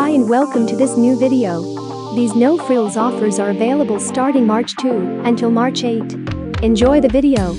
Hi and welcome to this new video. These no frills offers are available starting March 2 until March 8. Enjoy the video.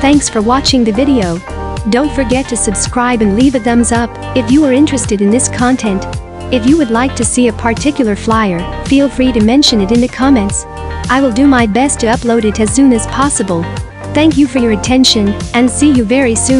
Thanks for watching the video. Don't forget to subscribe and leave a thumbs up if you are interested in this content. If you would like to see a particular flyer, feel free to mention it in the comments. I will do my best to upload it as soon as possible. Thank you for your attention and see you very soon.